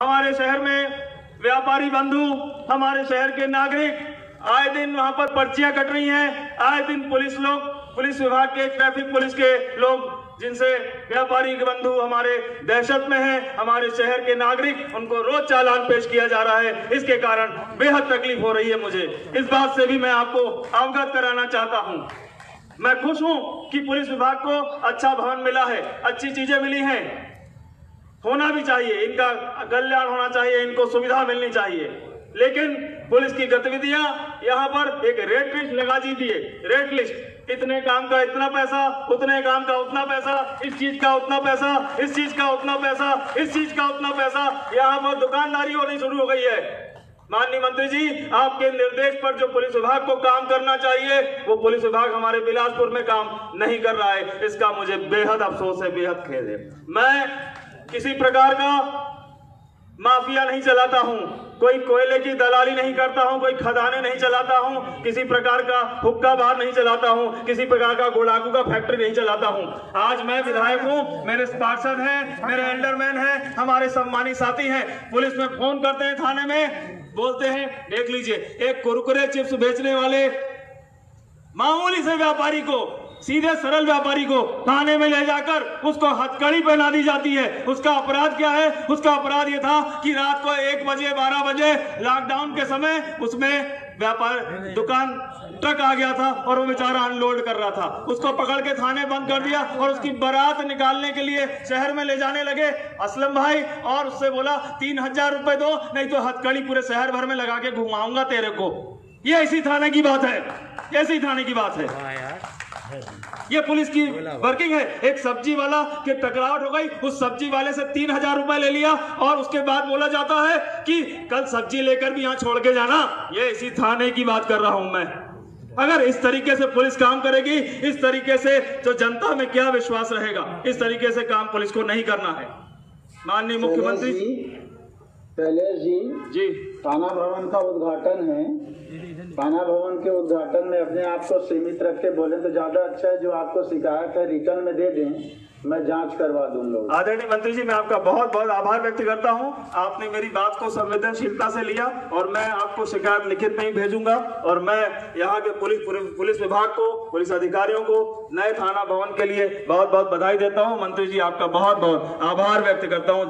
हमारे शहर में व्यापारी बंधु, हमारे शहर के नागरिक, आए दिन वहाँ पर पर्चियाँ कट रही हैं। आए दिन पुलिस लोग, पुलिस विभाग के, ट्रैफ़िक पुलिस के लोग, जिनसे व्यापारी बंधु हमारे दहशत में हैं, हमारे शहर के नागरिक, उनको रोज चालान पेश किया जा रहा है। इसके कारण बेहद तकलीफ़ हो रही है मुझे। इस बात से भी मैं आपको अवगत कराना चाहता हूँ। मैं खुश हूँ कि पुलिस विभाग को अच्छा भवन मिला है, अच्छी चीज़ें मिली हैं। होना भी चाहिए, इनका कल्याण होना चाहिए, इनको सुविधा मिलनी चाहिए। लेकिन पुलिस की गतिविधियाँ, यहाँ पर एक रेट लिस्ट लगा दीजिए रेट लिस्ट, इतने काम का इतना पैसा, उतने काम का उतना पैसा, इस चीज़ का उतना पैसा, इस चीज़ का उतना पैसा, इस चीज़ का उतना पैसा, यहाँ पर दुकानदारी होनी शुरू हो गई है। माननीय मंत्री जी, आपके निर्देश पर जो पुलिस विभाग को काम करना चाहिए, वो पुलिस विभाग हमारे बिलासपुर में काम नहीं कर रहा है। इसका मुझे बेहद अफसोस है, बेहद खेद है। मैं किसी प्रकार का माफिया नहीं चलाता हूँ। कोई कोयले की दलाली नहीं करता हूँ, कोई खदाने नहीं चलाता हूँ, किसी प्रकार का हुक्का बार नहीं चलाता हूँ, किसी प्रकार का गोलाकू का फैक्ट्री नहीं चलाता हूँ। आज मैं विधायक हूँ, मेरे पार्षद हैं, मेरे एल्डरमैन हैं, हमारे सम्मानी साथी हैं। पुलिस में फ़ोन करते हैं थाने में, बोलते हैं, देख लीजिए, एक कुरकुरे चिप्स बेचने वाले मामूली से व्यापारी को सीधे सरल व्यापारी को थाने में ले जाकर उसको हथकड़ी पहना दी जाती है। उसका अपराध क्या है? उसका अपराध ये था कि रात को एक बजे, बारह बजे लॉकडाउन के समय उसमें व्यापार दुकान ट्रक आ गया था और वो बेचारा अनलोड कर रहा था। उसको पकड़ के थाने बंद कर दिया और उसकी बारात निकालने के लिए शहर में ले जाने लगे। असलम भाई, और उससे बोला, तीन हज़ार रुपए दो, नहीं तो हथकड़ी पूरे शहर भर में लगा के घुमाऊँगा तेरे को। ये इसी थाने की बात है। ऐसी थाने की बात है। ये पुलिस की वर्किंग है। एक सब्ज़ी वाला के टकरावट हो गई उस सब्ज़ी वाले से तीन हज़ार रुपए ले लिया और उसके बाद बोला जाता है कि कल सब्ज़ी लेकर भी यहाँ छोड़ के जाना। ये इसी थाने की बात कर रहा हूँ मैं। अगर इस तरीके से पुलिस काम करेगी इस तरीके से तो जनता में क्या विश्वास रहेगा इस तरीके से काम पुलिस को नहीं करना है। माननीय मुख्यमंत्री शैलेश जी जी। थाना भवन का उद्घाटन है। थाना भवन के उद्घाटन में अपने आप को सीमित रख के बोले तो ज़्यादा अच्छा है जो आपको शिकायत है रिटर्न में दे दें मैं जाँच करवा दूँ लोग आदरणीय मंत्री जी मैं आपका बहुत बहुत आभार व्यक्त करता हूँ। आपने मेरी बात को संवेदनशीलता से लिया और मैं आपको शिकायत लिखित में ही भेजूँगा और मैं यहाँ के पुलिस पुलिस विभाग को पुलिस अधिकारियों को नए थाना भवन के लिए बहुत बहुत बधाई देता हूँ। मंत्री जी आपका बहुत बहुत आभार व्यक्त करता हूँ।